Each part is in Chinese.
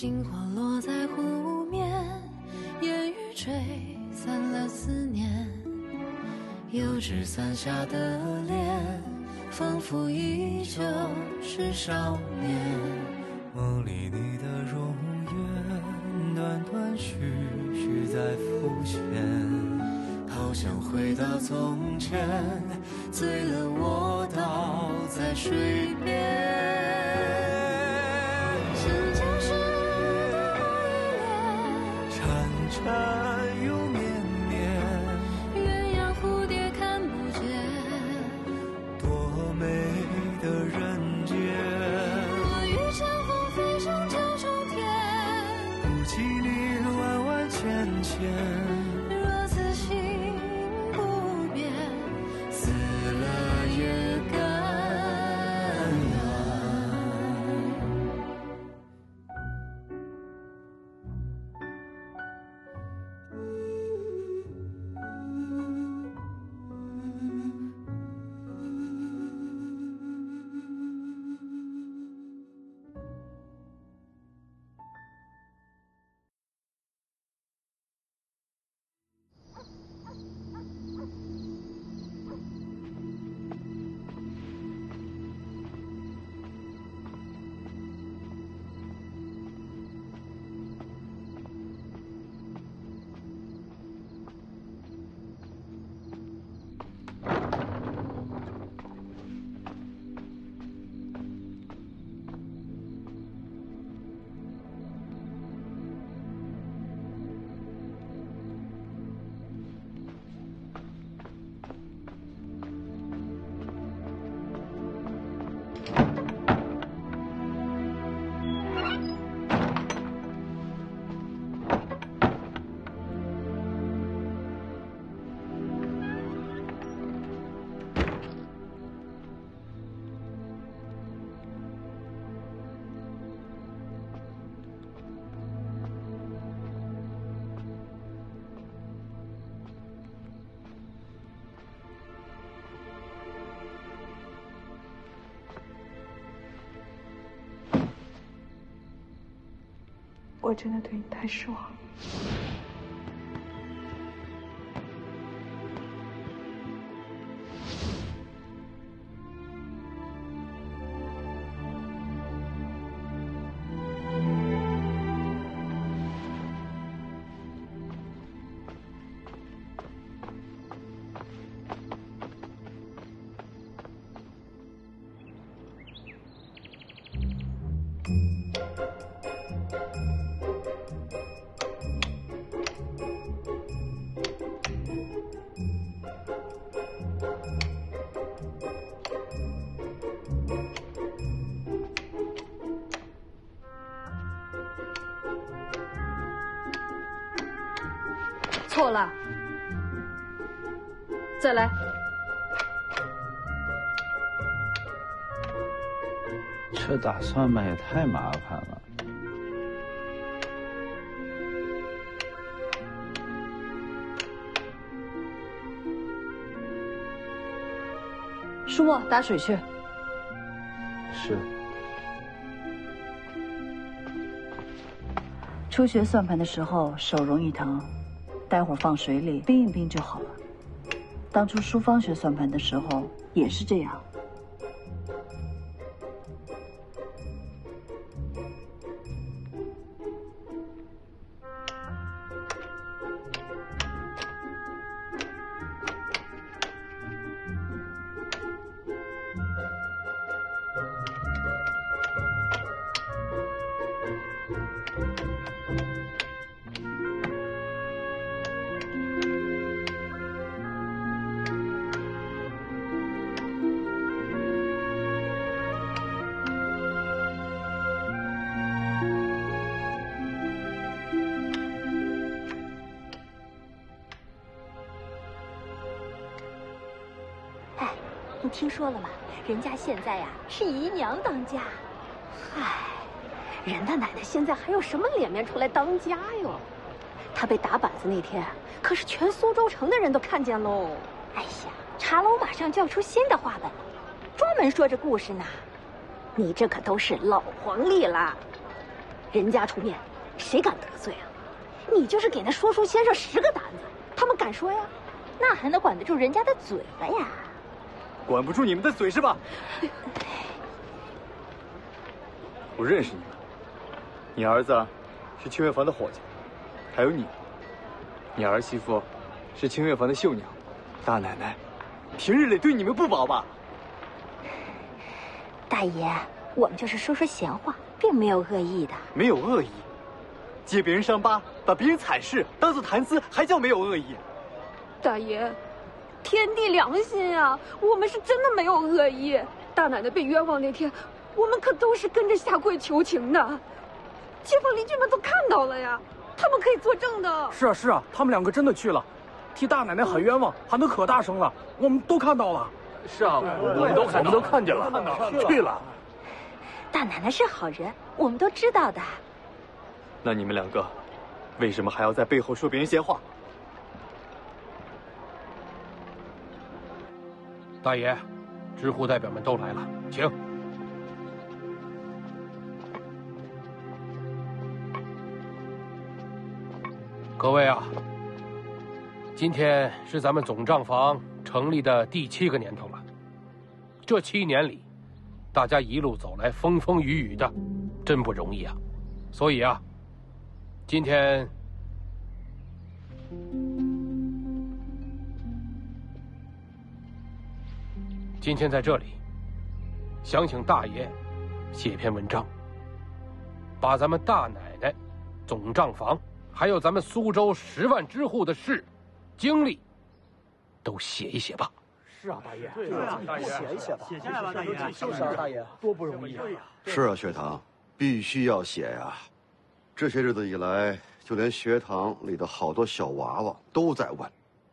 星花落在湖面，烟雨吹散了思念。油纸伞下的脸，仿佛依旧是少年。梦里你的容颜，断断续续在浮现。好想回到从前，醉了我倒在水边。我真的对你太失望了。算盘也太麻烦了。舒墨，打水去。是。初学算盘的时候手容易疼，待会儿放水里冰一冰就好了。当初淑芳学算盘的时候也是这样。说了吗？人家现在呀是姨娘当家。嗨，人家奶奶现在还有什么脸面出来当家哟？她被打板子那天，可是全苏州城的人都看见喽。哎呀，茶楼马上就要出新的话本，专门说这故事呢。你这可都是老黄历了。人家出面，谁敢得罪啊？你就是给那说书先生十个胆子，他们敢说呀？那还能管得住人家的嘴了呀？管不住你们的嘴是吧？我认识你们，你儿子是清月坊的伙计，还有你，你儿媳妇是清月坊的绣娘，大奶奶平日里对你们不薄吧？大爷，我们就是说说闲话，并没有恶意的。没有恶意，揭别人伤疤，把别人惨事当做谈资，还叫没有恶意？大爷，天地良心啊！我们是真的没有恶意。大奶奶被冤枉那天，我们可都是跟着下跪求情的，街坊邻居们都看到了呀，他们可以作证的。是啊是啊，他们两个真的去了，替大奶奶喊冤枉，喊得可大声了，我们都看到了。是啊，我们都我们都看见了，去了。大奶奶是好人，我们都知道的。那你们两个，为什么还要在背后说别人闲话？大爷，知乎代表们都来了，请。各位啊，今天是咱们总账房成立的第七个年头了。这七年里，大家一路走来，风风雨雨的，真不容易啊。所以啊，今天。今天在这里，想请大爷写篇文章，把咱们大奶奶、总账房，还有咱们苏州十万支户的事、经历，都写一写吧。是啊，大爷，对啊，大爷，写一写吧，写下来吧，大爷，就是啊，大爷，多不容易啊！是啊，学堂必须要写呀。这些日子以来，就连学堂里的好多小娃娃都在问，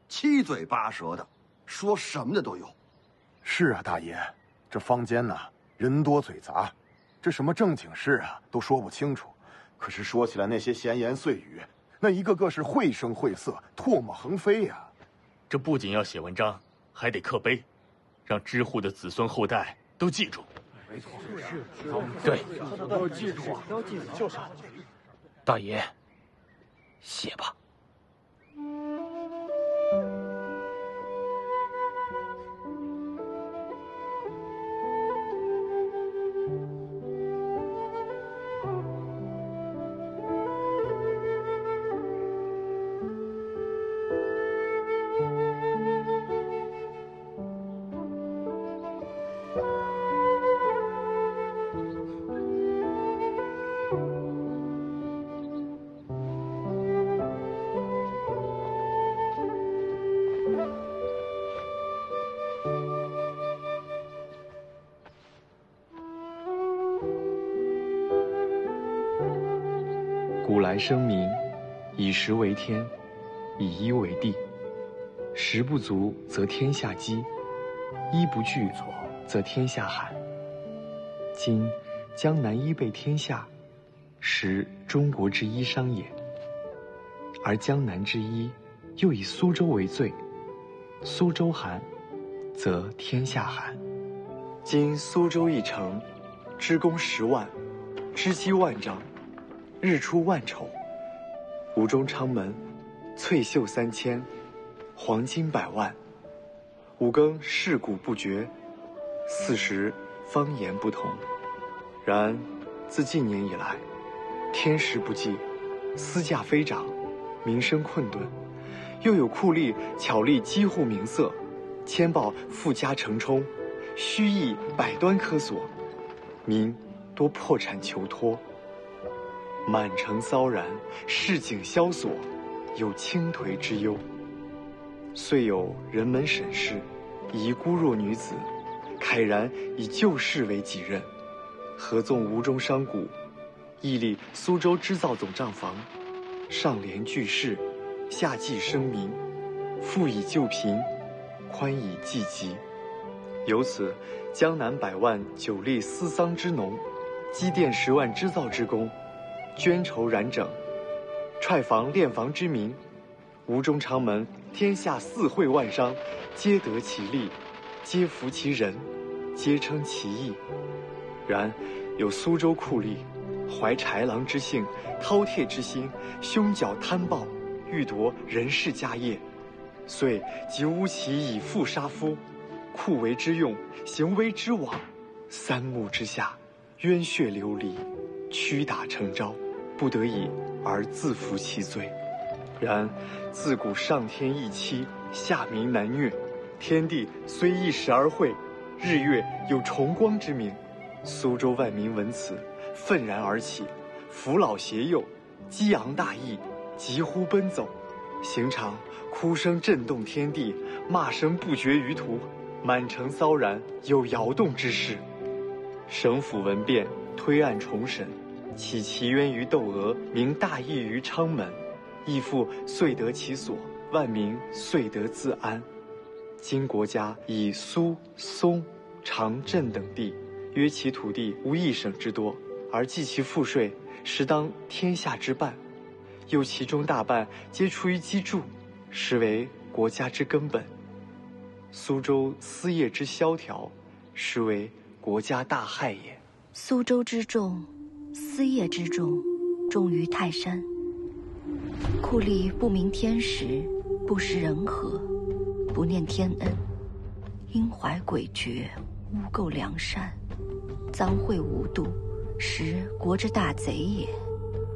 七嘴八舌的，说什么的都有。是啊，大爷，这坊间呐，人多嘴杂，这什么正经事啊都说不清楚。可是说起来那些闲言碎语，那一个个是绘声绘色，唾沫横飞呀。这不仅要写文章，还得刻碑，让知户的子孙后代都记住。没错，是，对，要记住啊，要记住，就是。大爷，写吧。古来生民，以食为天，以衣为地。食不足则天下饥，衣不具则天下寒。今江南衣被天下，食中国之衣商也。而江南之衣，又以苏州为最。苏州寒，则天下寒。今苏州一城，织工十万，织机万张。日出万丑，吴中昌门，翠袖三千，黄金百万。五更世古不绝，四时方言不同。然自近年以来，天时不济，私价飞涨，民生困顿，又有酷吏巧立机户名色，迁报富家成冲，虚意百端科索，民多破产求脱。满城骚然，市井萧索，有倾颓之忧。遂有人门审事，以孤弱女子，慨然以旧事为己任，合纵吴中商贾，屹立苏州织造总账房，上联句式，下记声明，富以救贫，宽以济急。由此，江南百万久立丝桑之农，积淀十万织造之功。捐绸染整，踹房炼房之民，吴中昌门天下四会万商，皆得其利，皆服其仁，皆称其义。然有苏州酷吏，怀豺狼之性，饕餮之心，凶狡贪暴，欲夺人世家业，遂及乌其以父杀夫，酷为之用，行为之往，三目之下，冤血流离，屈打成招，不得已而自负其罪。然自古上天易欺，下民难虐，天地虽一时而会，日月有重光之明。苏州万民闻此，愤然而起，扶老携幼，激昂大义，疾呼奔走。行长哭声震动天地，骂声不绝于途，满城骚然，有摇动之势。省府闻变，推案重审，起其冤于窦娥，明大义于昌门，义父遂得其所，万民遂得自安。今国家以苏、松、长、镇等地。约其土地无一省之多，而计其赋税，实当天下之半。又其中大半皆出于机杼，实为国家之根本。苏州私业之萧条，实为国家大害也。苏州之众，私业之重，重于泰山。酷吏不明天时，不识人和，不念天恩，因怀诡谲，污垢良善。赃贿无度，实国之大贼也。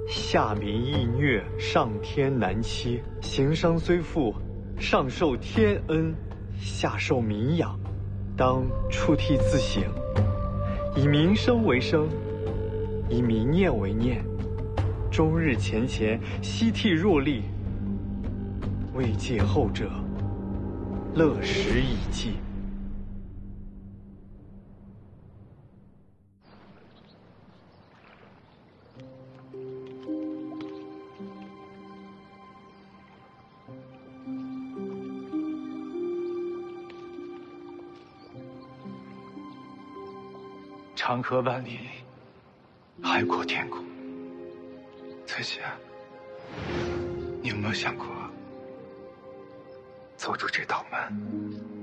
下民易虐，上天难欺。行商虽富，上受天恩，下受民养，当出涕自省，以民生为生，以明念为念，终日前乾，夕惕若厉。未戒后者，乐时已尽。长河万里，海阔天空。翠姐，你有没有想过走出这道门？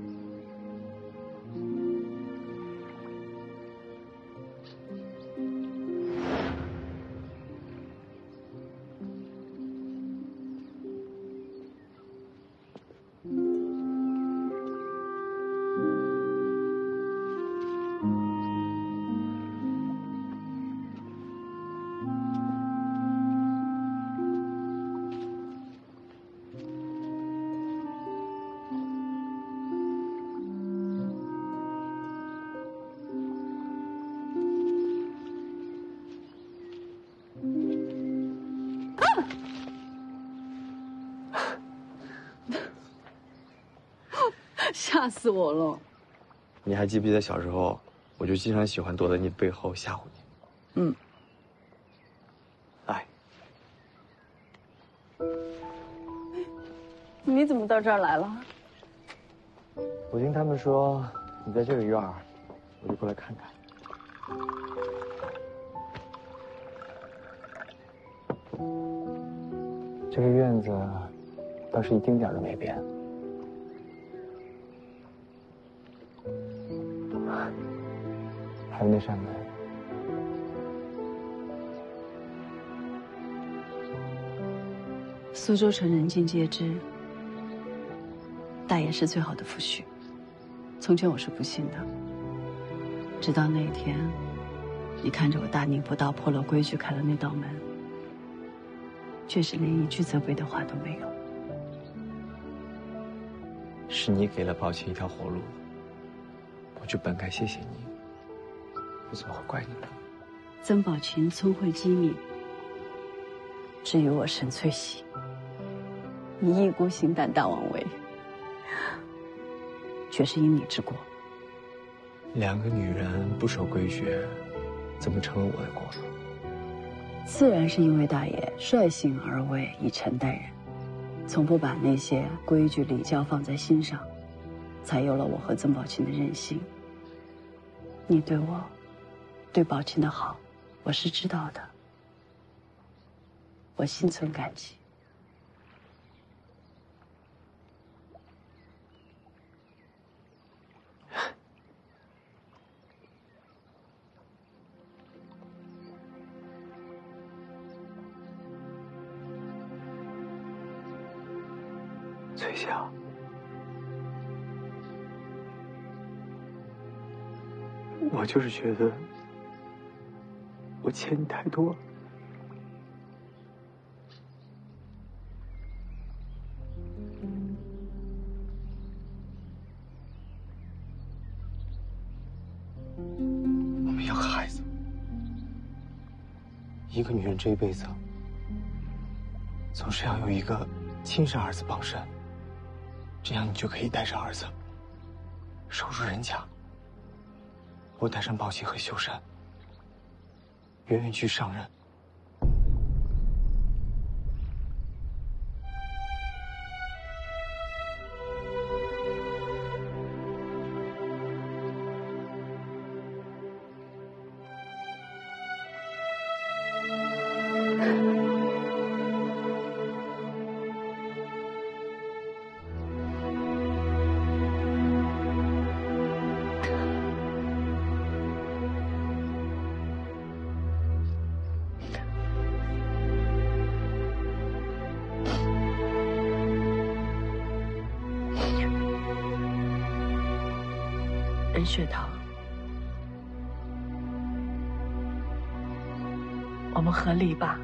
吓死我了！你还记不记得小时候，我就经常喜欢躲在你背后吓唬你。嗯。哎，你怎么到这儿来了？我听他们说你在这个院儿，我就过来看看。这个院子倒是一丁点都没变。还有那扇门，苏州城人尽皆知，大爷是最好的夫婿。从前我是不信的，直到那一天，你看着我大逆不道、破了规矩开了那道门，却是连一句责备的话都没有。是你给了宝琴一条活路，我就本该谢谢你。我怎么会怪你呢？曾宝琴聪慧机敏，至于我沈翠喜，一意孤行、胆大妄为，却是因你之过。两个女人不守规矩，怎么成了我的过？自然是因为大爷率性而为，以诚待人，从不把那些规矩礼教放在心上，才有了我和曾宝琴的任性。你对我。对宝琴的好，我是知道的。我心存感激。翠香。我就是觉得。我欠你太多。我们要个孩子，一个女人这一辈子总是要有一个亲生儿子傍身，这样你就可以带着儿子守住人家。我带上宝器和修山，远远去上任。雪堂，我们和离吧。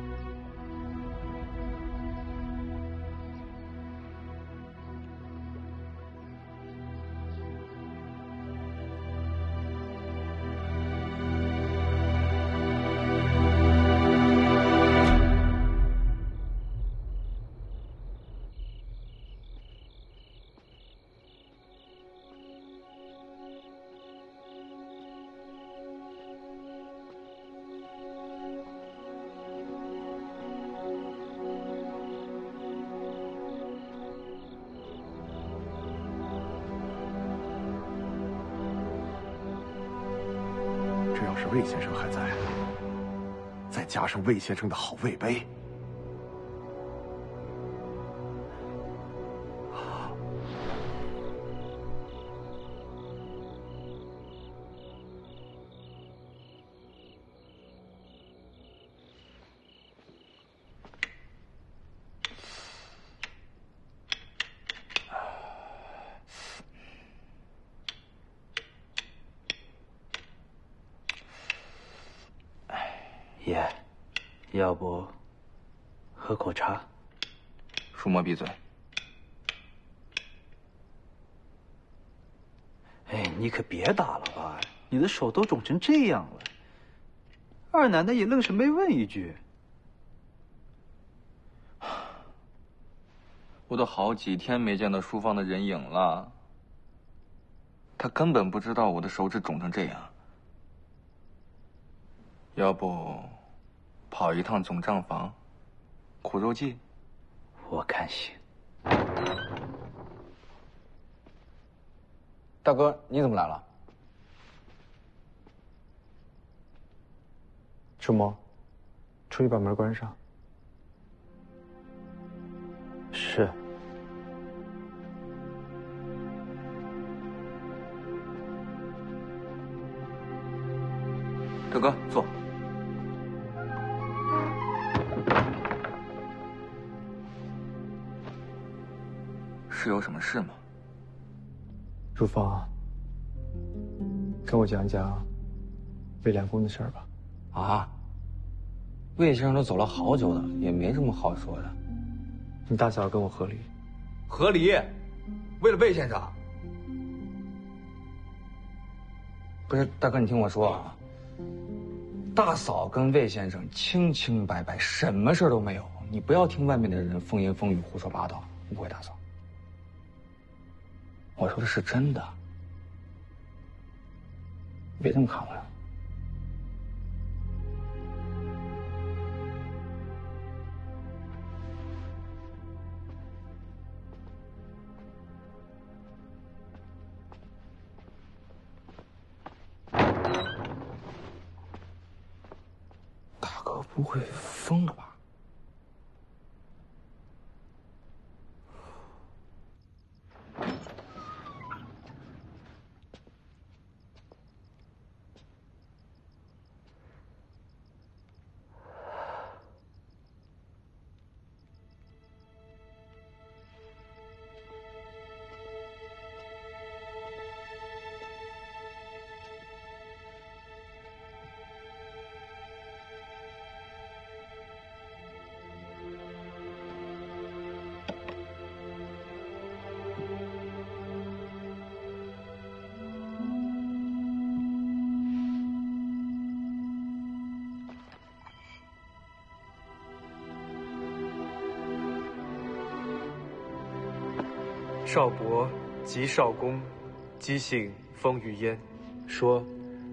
魏先生的好位卑，你可别打了吧，你的手都肿成这样了。二奶奶也愣是没问一句。我都好几天没见到淑芳的人影了，她根本不知道我的手指肿成这样。要不，跑一趟总账房，苦肉计？我看行。大哥，你怎么来了？楚墨，出去把门关上。是。大哥，坐。是有什么事吗？如芳，跟我讲讲魏良公的事儿吧。啊，魏先生都走了好久了，也没什么好说的。你大嫂跟我和离，和离？为了魏先生？不是，大哥，你听我说啊，大嫂跟魏先生清清白白，什么事都没有。你不要听外面的人风言风语、胡说八道，误会大嫂。我说的是真的，别这么看我。少伯及少公，姬姓封于焉，说：“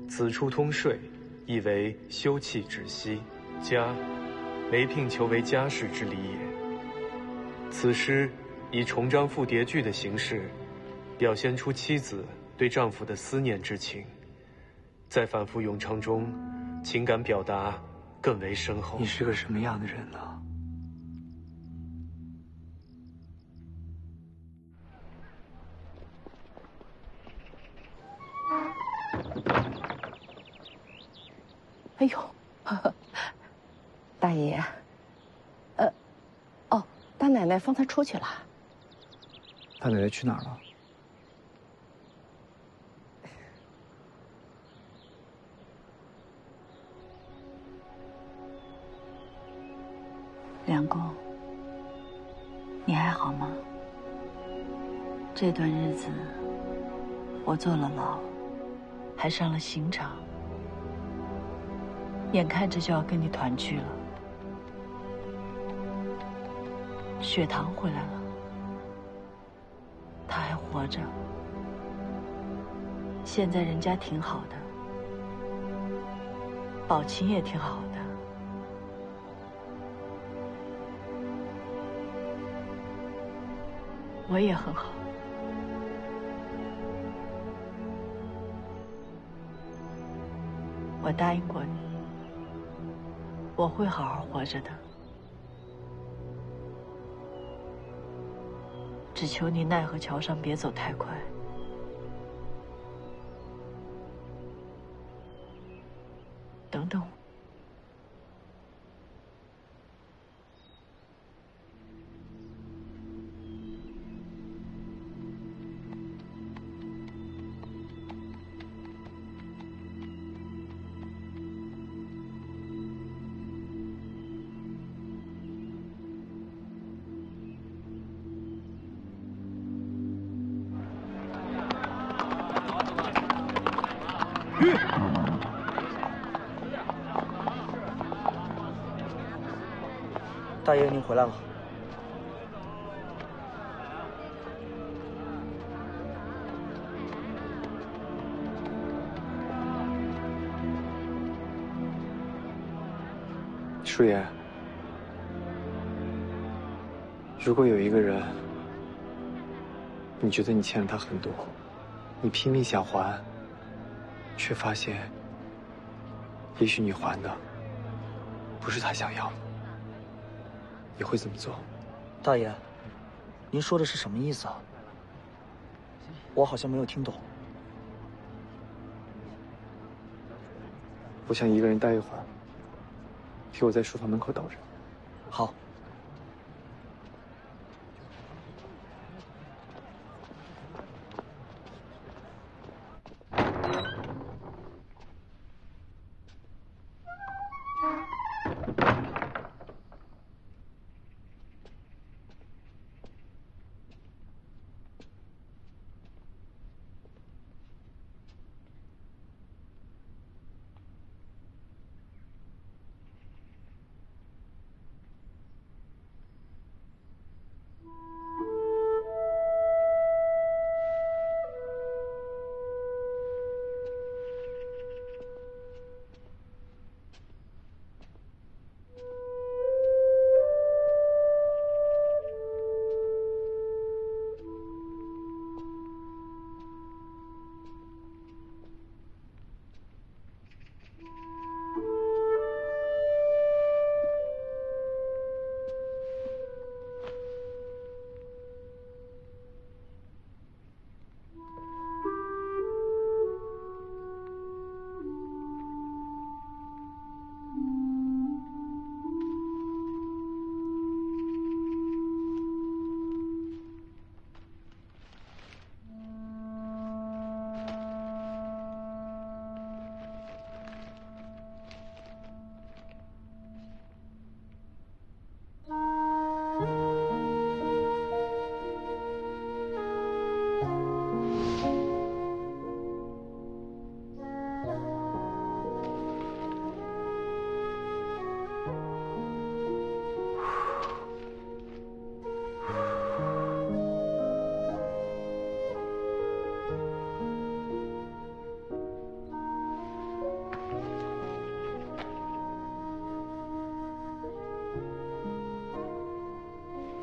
子处通税，亦为休戚止息。家，媒聘求为家事之礼也。”此诗以重章复叠句的形式，表现出妻子对丈夫的思念之情，在反复咏唱中，情感表达更为深厚。你是个什么样的人呢？哎呦，大爷，呃，哦，大奶奶放他出去了。大奶奶去哪儿了？梁公，你还好吗？这段日子，我坐了牢，还上了刑场。眼看着就要跟你团聚了，雪堂回来了，他还活着，现在人家挺好的，宝琴也挺好的，我也很好，我答应过你。我会好好活着的，只求你奈何桥上别走太快。大爷，您回来了。叔爷，如果有一个人，你觉得你欠了他很多，你拼命想还，却发现，也许你还的不是他想要的。你会怎么做，大爷？您说的是什么意思啊？我好像没有听懂。我想一个人待一会儿，替我在书房门口等着。好。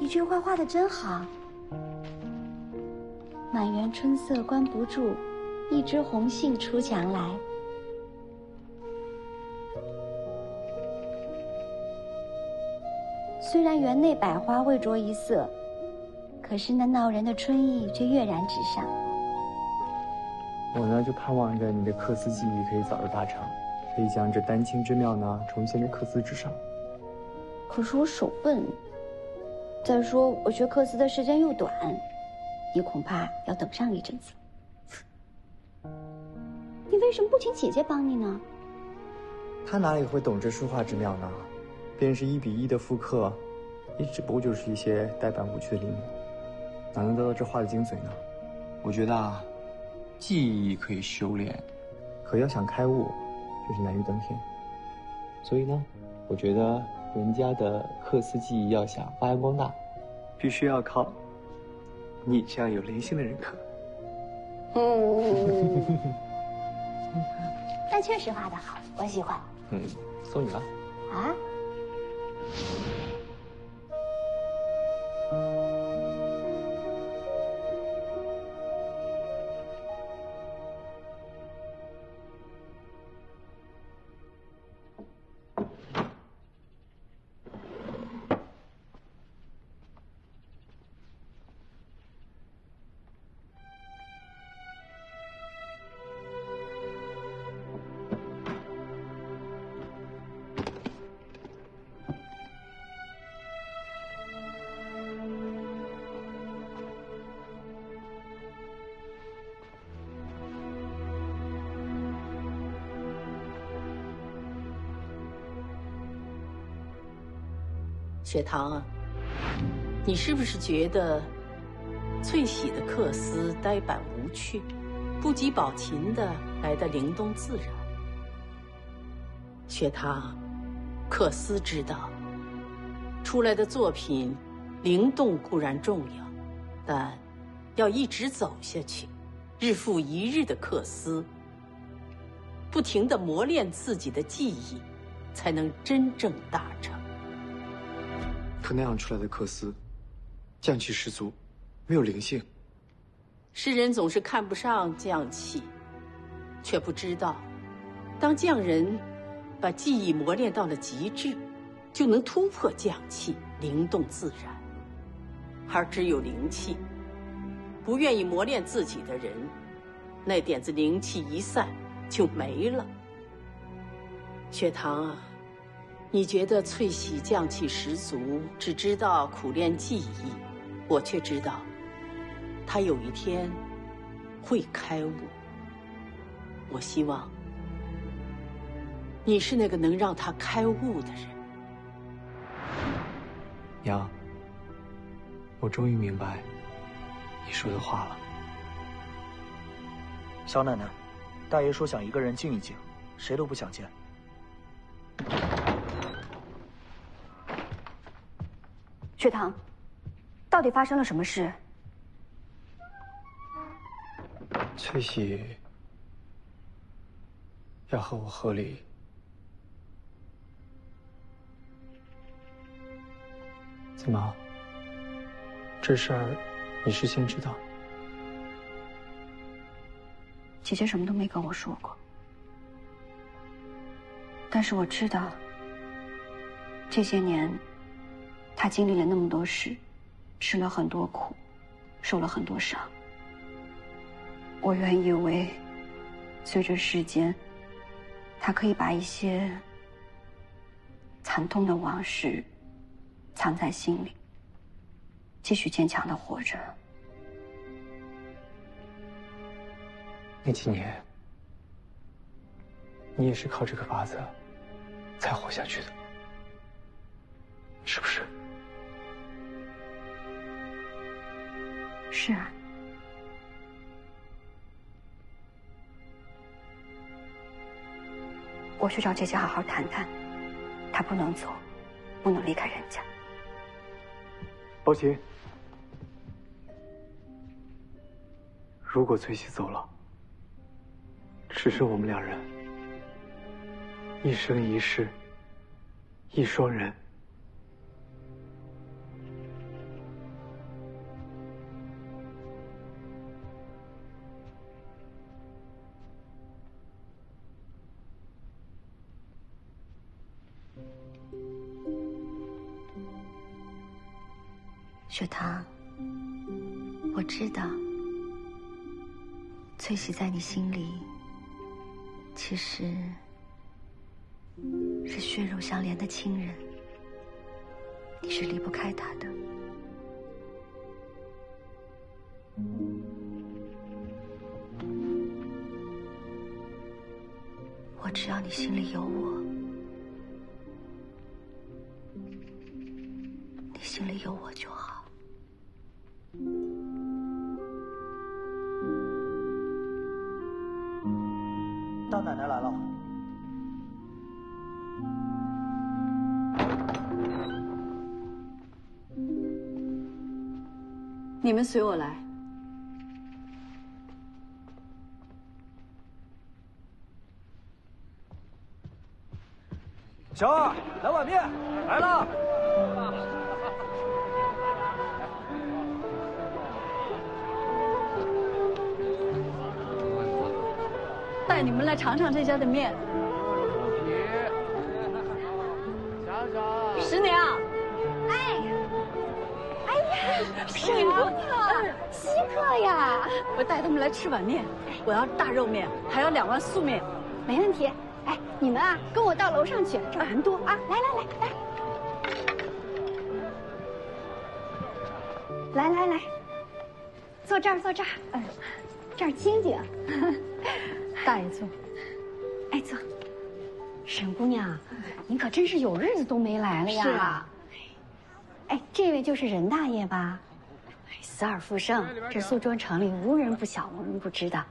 你这画画的真好。满园春色关不住，一枝红杏出墙来。虽然园内百花未着一色，可是那闹人的春意却跃然纸上。我呢，就盼望着你的克斯技艺可以早日达成，可以将这丹青之妙呢重现在克斯之上。可是我手笨，再说我学缂丝的时间又短，你恐怕要等上一阵子。你为什么不请姐姐帮你呢？他哪里会懂这书画之妙呢？便是一比一的复刻，也只不过就是一些呆板无趣的临摹，哪能得到这画的精髓呢？我觉得啊，技艺可以修炼，可要想开悟，就是难于登天。所以呢，我觉得人家的缂丝技艺要想发扬光大，必须要靠你这样有灵性的人可。嗯，但确实画的好，我喜欢。嗯，送你了。啊？雪堂啊，你是不是觉得翠喜的缂丝呆板无趣，不及宝琴的来的灵动自然？雪堂，缂丝知道，出来的作品灵动固然重要，但要一直走下去，日复一日的缂丝，不停的磨练自己的技艺，才能真正达成。可那样出来的缂丝，匠气十足，没有灵性。世人总是看不上匠气，却不知道，当匠人把技艺磨练到了极致，就能突破匠气，灵动自然。而只有灵气，不愿意磨练自己的人，那点子灵气一散就没了。雪堂啊！你觉得翠喜匠气十足，只知道苦练技艺，我却知道，她有一天会开悟。我希望你是那个能让她开悟的人。娘，我终于明白你说的话了。小奶奶，大爷说想一个人静一静，谁都不想见。雪堂，到底发生了什么事？翠喜要和我和离，怎么？这事儿你事先知道？姐姐什么都没跟我说过，但是我知道这些年。他经历了那么多事，吃了很多苦，受了很多伤。我原以为，随着时间，他可以把一些惨痛的往事藏在心里，继续坚强的活着。那几年，你也是靠这个法子才活下去的，是不是？是啊，我去找姐姐好好谈谈，她不能走，不能离开人家。宝琴，如果翠西走了，只剩我们两人，一生一世，一双人，翠喜在你心里其实是血肉相连的亲人，你是离不开他的。我只要你心里有我，你心里有我就好。你们随我来。小二，来碗面，来了。带你们来尝尝这家的面。沈姑娘，稀客呀！我带他们来吃碗面，我要大肉面，还要两碗素面。没问题。哎，你们啊，跟我到楼上去，这儿人多啊！来来来来，来来来，坐这儿坐这儿，嗯，这儿清静。大爷坐。哎，坐。沈姑娘，您可真是有日子都没来了呀！是啊。哎，这位就是任大爷吧？死而复生，这苏州城里无人不晓，无人不知的。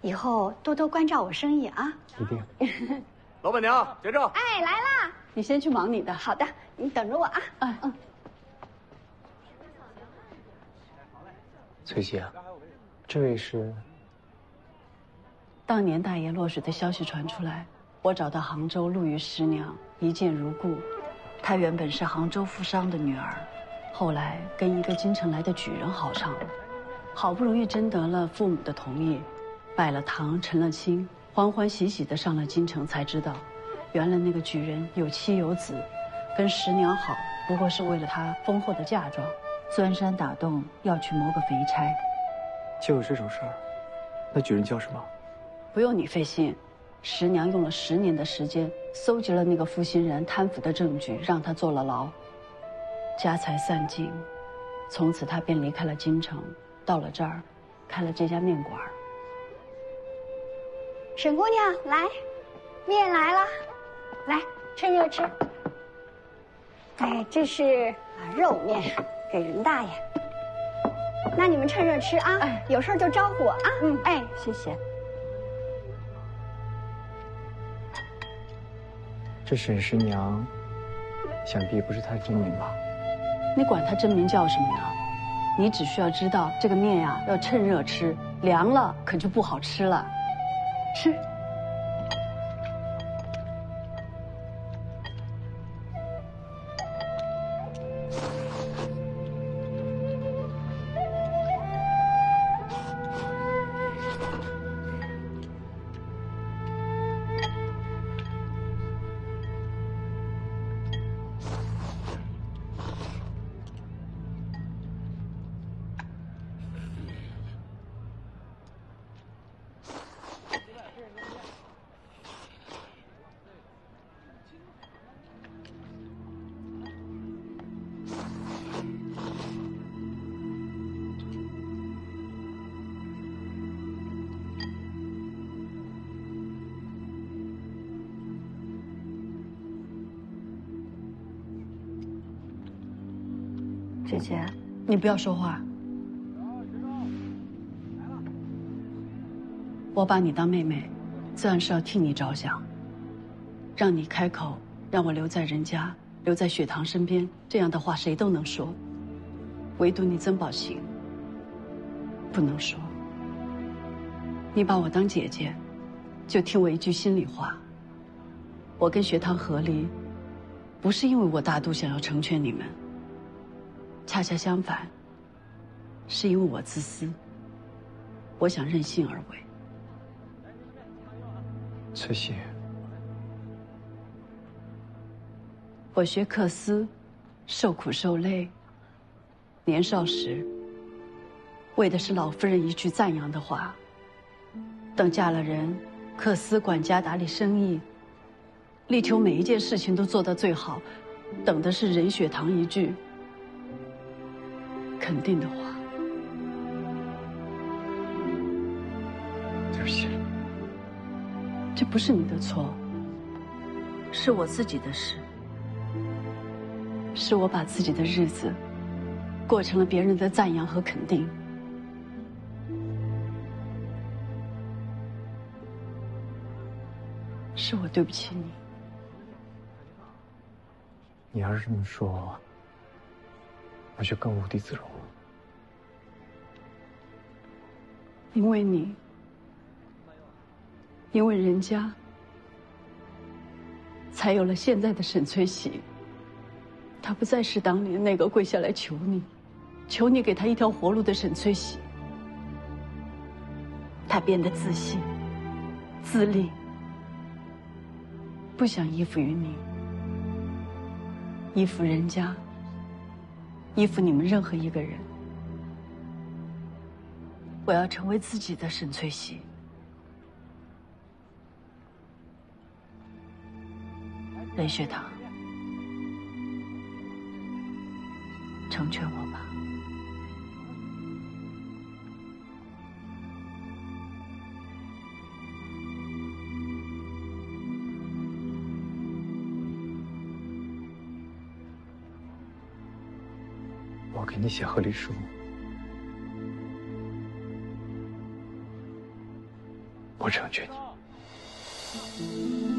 以后多多关照我生意啊！一定。老板娘，结账。哎，来啦！你先去忙你的。好的，你等着我啊。嗯嗯。翠溪，这位是？当年大爷落水的消息传出来，我找到杭州陆羽十娘，一见如故。她原本是杭州富商的女儿，后来跟一个京城来的举人好上了，好不容易征得了父母的同意。拜了堂，成了亲，欢欢喜喜的上了京城，才知道，原来那个举人有妻有子，跟十娘好，不过是为了她丰厚的嫁妆，钻山打洞要去谋个肥差。就有这种事儿，那举人叫什么？不用你费心，十娘用了十年的时间，搜集了那个负心人贪腐的证据，让他坐了牢，家财散尽，从此他便离开了京城，到了这儿，开了这家面馆。沈姑娘，来，面来了，来趁热吃。哎，这是啊肉面，给任大爷。那你们趁热吃啊，有事就招呼我啊。嗯，哎，谢谢。这沈十娘，想必不是太聪明吧？你管她真名叫什么呢？你只需要知道这个面呀，要趁热吃，凉了可就不好吃了。吃。姐姐，你不要说话。我把你当妹妹，自然是要替你着想。让你开口，让我留在人家，留在雪堂身边，这样的话谁都能说，唯独你曾宝琴不能说。你把我当姐姐，就听我一句心里话。我跟学堂和离，不是因为我大度想要成全你们。恰恰相反，是因为我自私，我想任性而为。翠西，我学克斯，受苦受累。年少时，为的是老夫人一句赞扬的话；等嫁了人，克斯管家打理生意，力求每一件事情都做到最好，等的是任雪堂一句肯定的话。对不起，这不是你的错，是我自己的事。是我把自己的日子过成了别人的赞扬和肯定。是我对不起你。你要是这么说，我就更无地自容了。因为你，因为人家，才有了现在的沈翠喜。他不再是当年那个跪下来求你、求你给他一条活路的沈翠喜。他变得自信、自立，不想依附于你，依附人家，依附你们任何一个人。我要成为自己的沈翠喜。任雪堂。成全我吧。你写和离书，我成全你。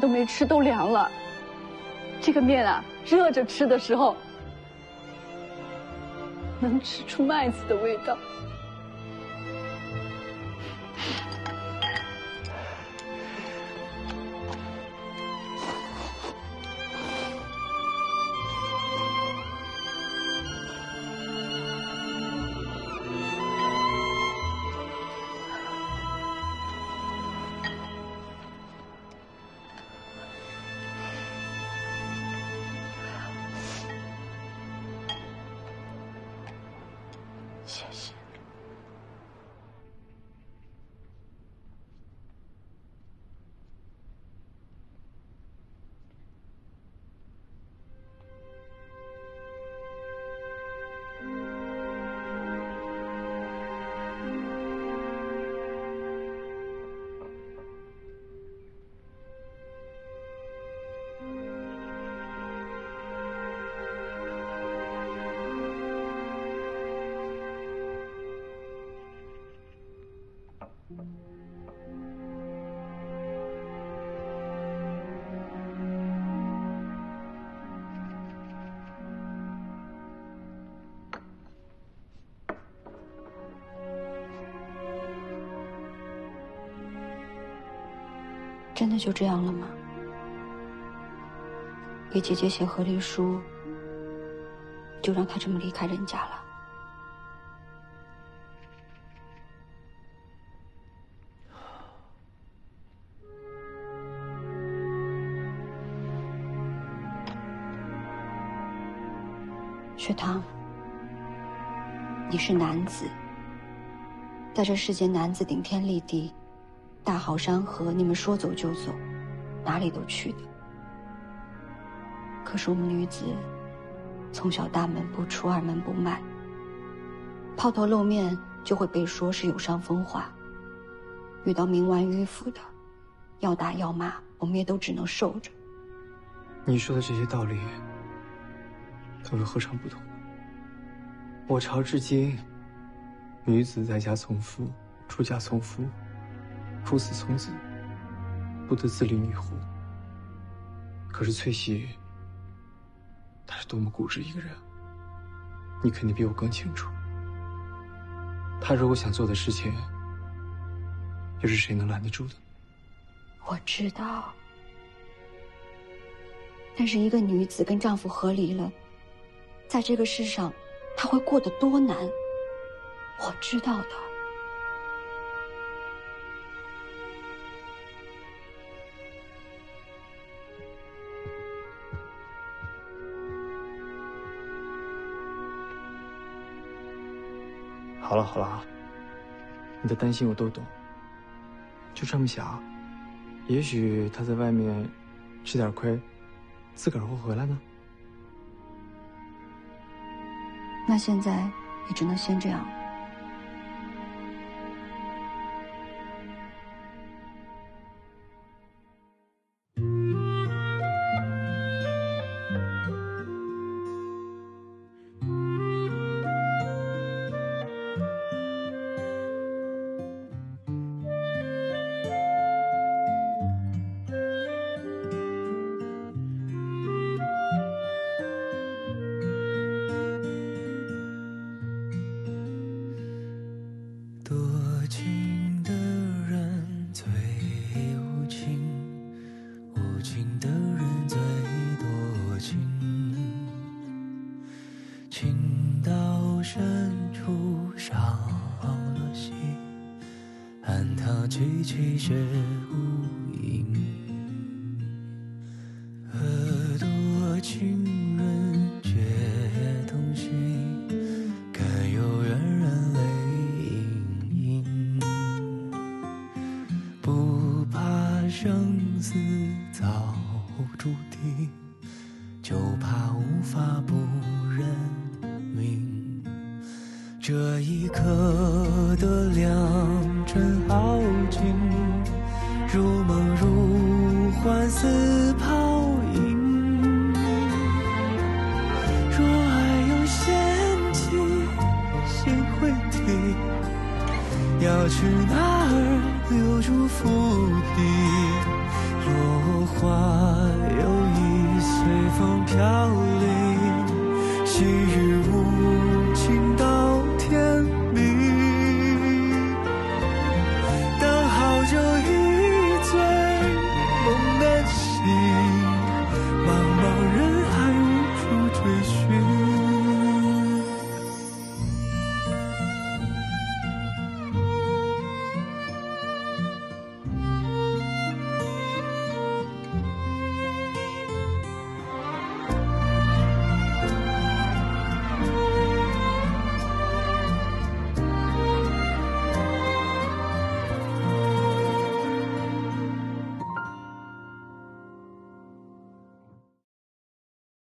都没吃，都凉了。这个面啊，热着吃的时候，能吃出麦子的味道。谢谢。真的就这样了吗？给姐姐写和离书，就让她这么离开人家了？雪堂，你是男子，在这世间，男子顶天立地。大好山河，你们说走就走，哪里都去的。可是我们女子，从小大门不出，二门不迈，抛头露面就会被说是有伤风化。遇到冥顽迂腐的，要打要骂，我们也都只能受着。你说的这些道理，都又何尝不同？我朝至今，女子在家从夫，出嫁从夫。夫死从子，不得自立女户，可是翠喜，她是多么固执一个人，你肯定比我更清楚。她如果想做的事情，又是谁能拦得住的？我知道，但是一个女子跟丈夫和离了，在这个世上，她会过得多难，我知道的。好了好了啊，你的担心我都懂。就这么想，也许他在外面吃点亏，自个儿会回来呢。那现在也只能先这样。